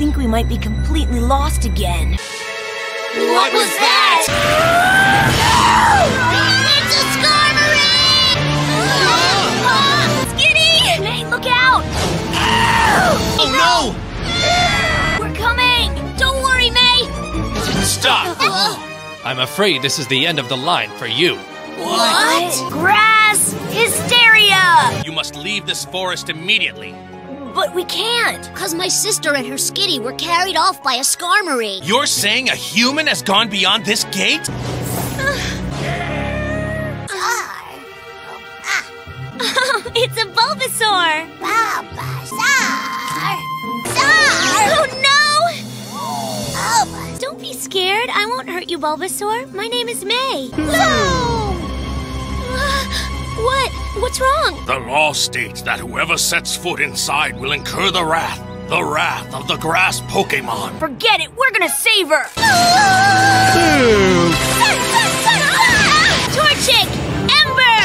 think we might be completely lost again. What was that? It's a Skarmory! Skitty! May, look out! Oh no! We're coming! Don't worry, May! Stop! Uh-huh. I'm afraid this is the end of the line for you. What? Grass! Hysteria! You must leave this forest immediately. But we can't! Cause my sister and her skitty were carried off by a Skarmory. You're saying a human has gone beyond this gate? Ah. it's a Bulbasaur! Bulbasaur! Oh no! Don't be scared. I won't hurt you, Bulbasaur. My name is May. what? What's wrong? The law states that whoever sets foot inside will incur the wrath, the wrath of the grass Pokemon. Forget it. We're gonna save her. Torchic! Ember!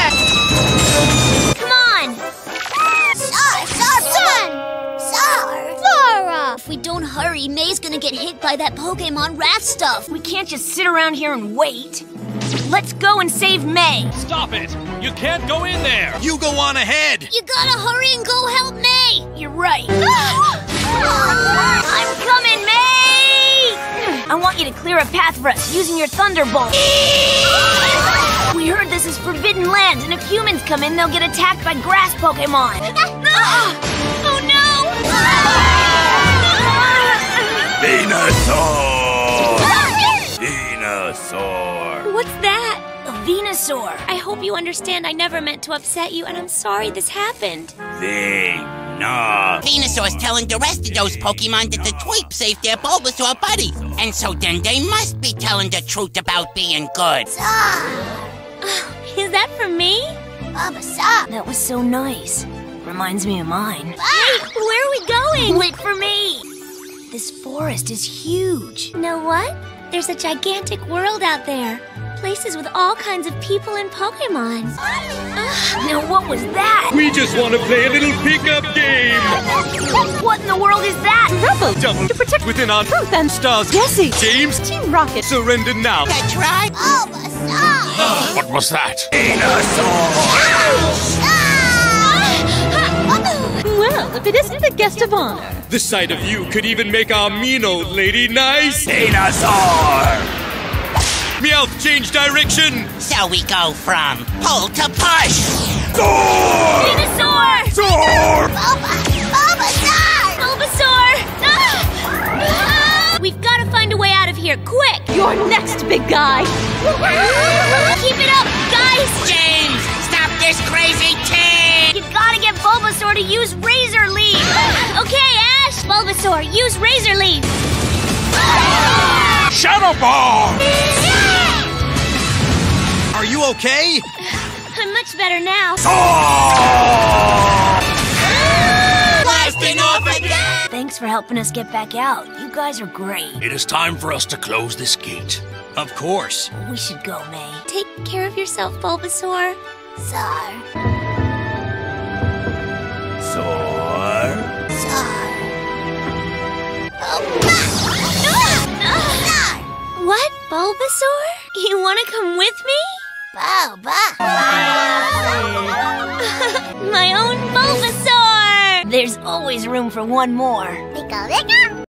Come on! Sar, Sar, Sun! Sar! Zara! If we don't hurry, May's gonna get hit by that Pokemon wrath stuff. We can't just sit around here and wait. Let's go and save May. Stop it! You can't go in there! You go on ahead! You gotta hurry and go help May! You're right. I'm coming, May! I want you to clear a path for us using your Thunderbolt. We heard this is Forbidden Land, and if humans come in, they'll get attacked by grass Pokemon. oh no! Venusaur! Venusaur! What's that? A Venusaur. I hope you understand I never meant to upset you, and I'm sorry this happened. Venusaur! Venusaur's telling the rest of those Pokemon that the Tweep saved their Bulbasaur buddy. And so then they must be telling the truth about being good. Is that for me? Bulbasaur! That was so nice. Reminds me of mine. Wait, where are we going? Wait for me. This forest is huge. Know what? There's a gigantic world out there. Places with all kinds of people and Pokemon. now what was that? We just want to play a little pickup game. What in the world is that? Rebel double to protect within our truth and stars. Jessie, James, Team Rocket, surrender now. That's right. Bulbasaur! What was that? Well, if it isn't the guest of honor. The sight of you could even make our mean old lady nice. Venusaur! Meowth, change direction. So we go from pull to push. Venusaur! Soar! Bulbasaur! Bulbasaur! Ah! We've got to find a way out of here, quick! You're next, big guy. Keep it up, guys! James, stop this crazy team. You gotta get Bulbasaur to use Razor Leaf! okay, Ash! Bulbasaur, use Razor Leaf! Shadow Ball! Are you okay? I'm much better now. Blasting off again. Thanks for helping us get back out. You guys are great. It is time for us to close this gate. Of course. We should go, May. Take care of yourself, Bulbasaur. Sar! Soar? Sar! What, Bulbasaur? You wanna come with me? Bulba! My own Bulbasaur! There's always room for one more. Pika, pika!